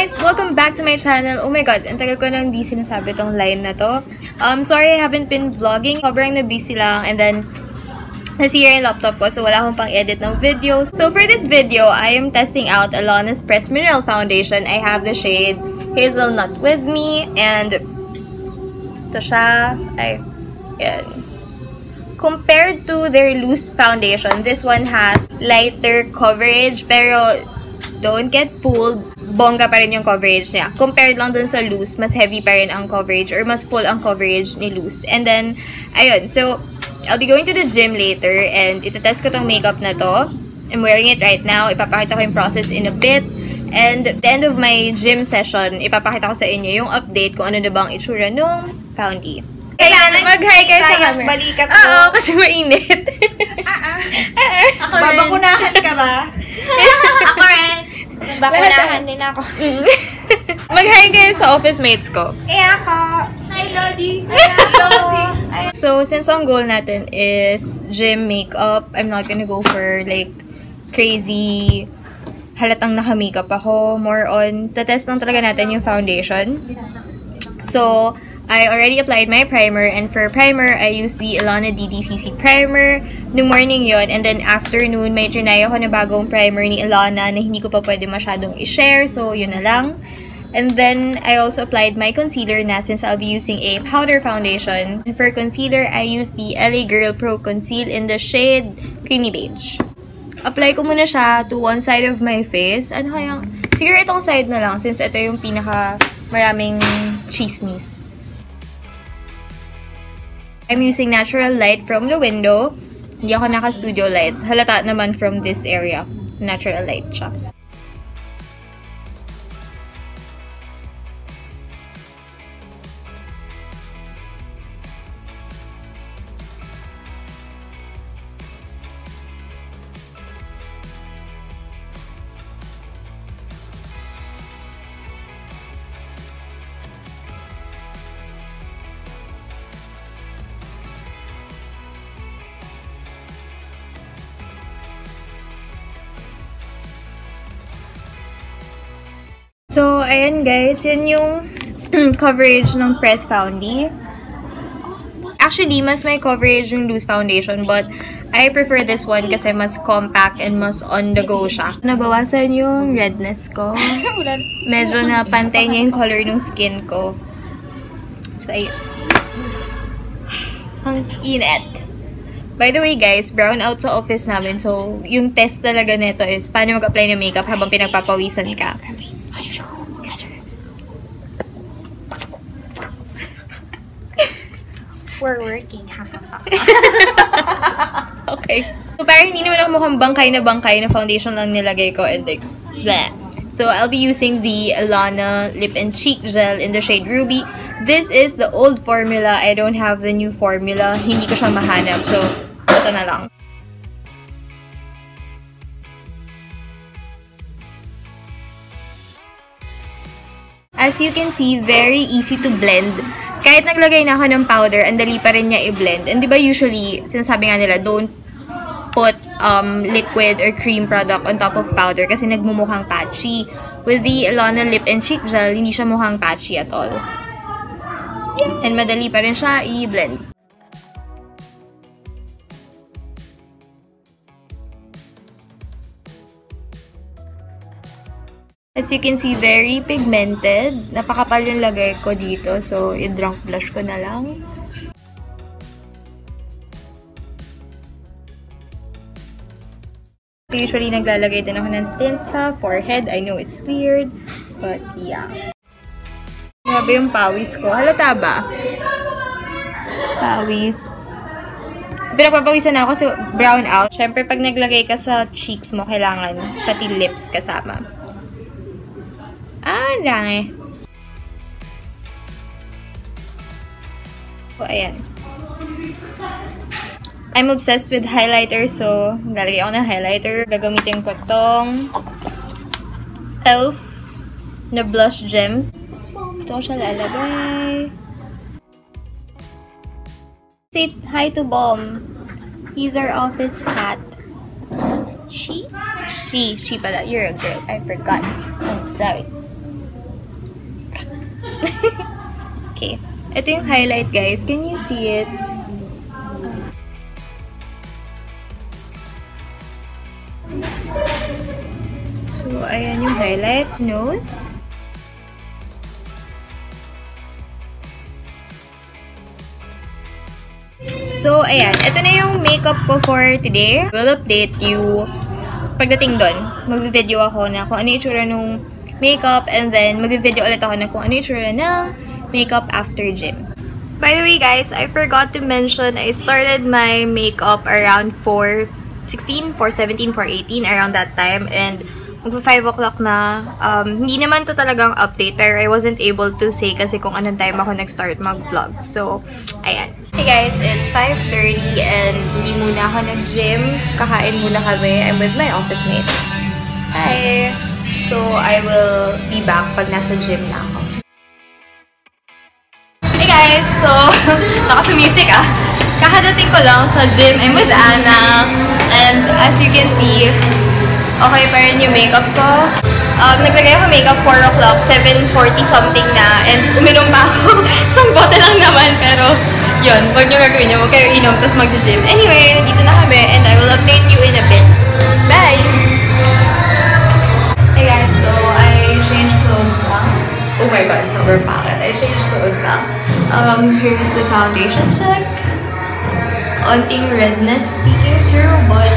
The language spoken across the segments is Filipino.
guys! Welcome back to my channel. Oh my god, ang tagal ko nang di sinasabi tong line na to. Um, sorry I haven't been vlogging. Sobrang na busy lang and then nasira yung laptop ko so wala akong pang edit ng videos. So for this video, I am testing out Alana's Press Mineral Foundation. I have the shade Hazelnut with me and ito siya. Ay, yan. Compared to their loose foundation, this one has lighter coverage pero don't get fooled bongga pa rin yung coverage niya. Compared lang dun sa loose, mas heavy pa rin ang coverage or mas full ang coverage ni loose. And then, ayun. So, I'll be going to the gym later and itetest ko tong makeup na to. I'm wearing it right now. Ipapakita ko yung process in a bit. And at the end of my gym session, ipapakita ko sa inyo yung update kung ano na bang itsura nung Foundy. Kailangan mag-hi kayo sa camera. Balikat ko. Oo, kasi mainit. Ah, Ako rin. Babakunahan ka ba? Ako rin. Nagbakunahan din ako. Mag-hi kayo sa office mates ko. Eh ako. Hi, Lodi. So, since ang goal natin is gym makeup, I'm not gonna go for like crazy halatang naka-makeup ako. More on, tatest lang talaga natin yung foundation. So, I already applied my primer and for primer, I used the Ilana DDCC primer nung morning yon and then afternoon, may trinay ako na bagong primer ni Ilana na hindi ko pa pwede masyadong i-share so yun na lang. And then, I also applied my concealer na since I'll be using a powder foundation. And for concealer, I used the LA Girl Pro Conceal in the shade Creamy Beige. Apply ko muna siya to one side of my face. Ano kaya? Siguro itong side na lang since ito yung pinaka maraming chismis. I'm using natural light from the window. Hindi ako naka-studio light. Halata naman from this area. Natural light siya. So, ayan guys, yan yung coverage ng Press Foundy. Actually, mas may coverage yung loose foundation, but I prefer this one kasi mas compact and mas on the go siya. Nabawasan yung redness ko. Medyo na pantay niya yung color ng skin ko. So, ayun. Ang init. By the way, guys, brown out sa office namin. So, yung test talaga nito is paano mag-apply ng makeup habang pinagpapawisan ka. We're working. Okay. So, parang hindi naman ako mukhang bangkay na bangkay na foundation lang nilagay ko and like, bleh. So, I'll be using the Alana Lip and Cheek Gel in the shade Ruby. This is the old formula. I don't have the new formula. Hindi ko siya mahanap. So, ito na lang. As you can see, very easy to blend. Kahit naglagay na ako ng powder, ang dali pa rin niya i-blend. And di ba usually, sinasabi nga nila, don't put um, liquid or cream product on top of powder kasi nagmumukhang patchy. With the Ilana Lip and Cheek Gel, hindi siya mukhang patchy at all. And madali pa rin siya i-blend. As you can see, very pigmented. Napakapal yung lagay ko dito. So, i-drunk blush ko na lang. So, usually, naglalagay din ako ng tint sa forehead. I know it's weird. But, yeah. Grabe yung pawis ko. Halata ba? Pawis. So, pinagpapawisan na ako so brown out. Siyempre, pag naglagay ka sa cheeks mo, kailangan pati lips kasama. Ah, ang dami. So, ayan. I'm obsessed with highlighter, so lalagay ako ng highlighter. Gagamitin ko tong e.l.f. na blush gems. Ito ko siya lalagay. Say hi to Bomb. He's our office cat. She? She. She pala. You're a girl. I forgot. Oh, sorry. okay. Ito yung highlight, guys. Can you see it? So, ayan yung highlight. Nose. So, ayan. Ito na yung makeup ko for today. We'll update you pagdating doon. Mag-video ako na kung ano yung nung makeup and then mag-video ulit ako na kung ano yung itsura ng makeup after gym. By the way, guys, I forgot to mention I started my makeup around 4.16, 4.17, 4.18, around that time. And magpa 5 o'clock na. Um, hindi naman to talagang update, pero I wasn't able to say kasi kung anong time ako nag-start mag-vlog. So, ayan. Hey guys, it's 5.30 and hindi muna ako nag-gym. Kakain muna kami. I'm with my office mates. Hi! So, I will be back pag nasa gym na ako. Hey guys! So, nakasa-music ah. Kakadating ko lang sa gym. I'm with Anna. And as you can see, okay pa rin yung makeup ko. Um, naglagay ako makeup 4 o'clock, 7.40 something na, and uminom pa ako. Isang bote lang naman, pero yun, huwag nyo gagawin nyo. Huwag kayo inom, tapos mag-gym. Anyway, nandito na kami, and I will update you in a bit. Bye! Sobrang pangit. I changed clothes lang. Um, here's the foundation check. Onting redness peeking through, but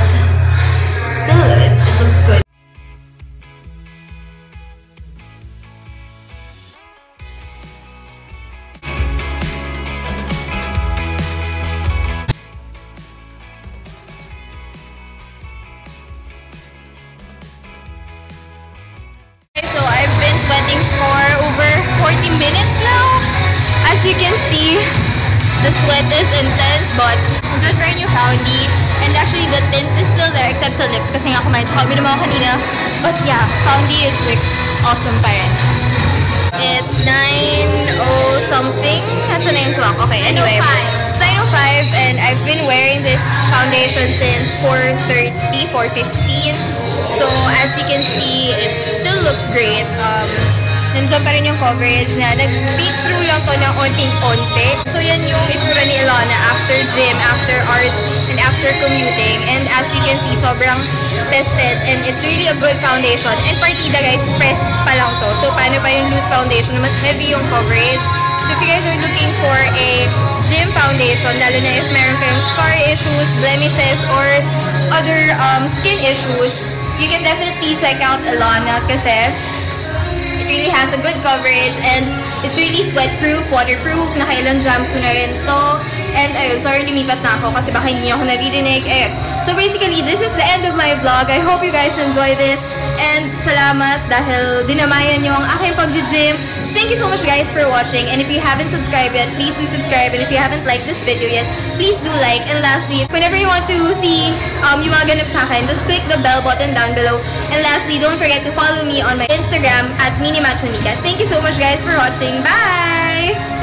minutes now. As you can see, the sweat is intense but I'm just wearing new Foundy. And actually the tint is still there except sa lips kasi nga kumain siya. Uminom ako kanina. But yeah, Foundy is like awesome pa rin. It's 9.0 something. Nasa 9 o'clock. Okay, anyway. It's 9.05 and I've been wearing this foundation since 4.30, 4.15. So, as you can see, it still looks great. Um, nandiyan pa rin yung coverage na nag-peek through lang to ng onting-onti. So, yan yung itsura ni Ilana after gym, after hours, and after commuting. And as you can see, sobrang tested and it's really a good foundation. And partida guys, press pa lang to. So, paano pa yung loose foundation? Mas heavy yung coverage. So, if you guys are looking for a gym foundation, lalo na if meron kayong scar issues, blemishes, or other um, skin issues, you can definitely check out Alana kasi it really has a good coverage and it's really sweat-proof, waterproof, nakailang jams na rin to. And ayun, sorry lumipat na ako kasi baka hindi niyo ako naririnig. Ayun. So basically, this is the end of my vlog. I hope you guys enjoy this. And salamat dahil dinamayan niyo ang aking pag-gym. Thank you so much guys for watching. And if you haven't subscribed yet, please do subscribe. And if you haven't liked this video yet, please do like. And lastly, whenever you want to see um, yung mga ganap sa akin, just click the bell button down below. And lastly, don't forget to follow me on my Instagram at MiniMachonika. Thank you so much guys for watching. Bye!